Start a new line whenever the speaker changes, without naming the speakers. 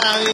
Bye.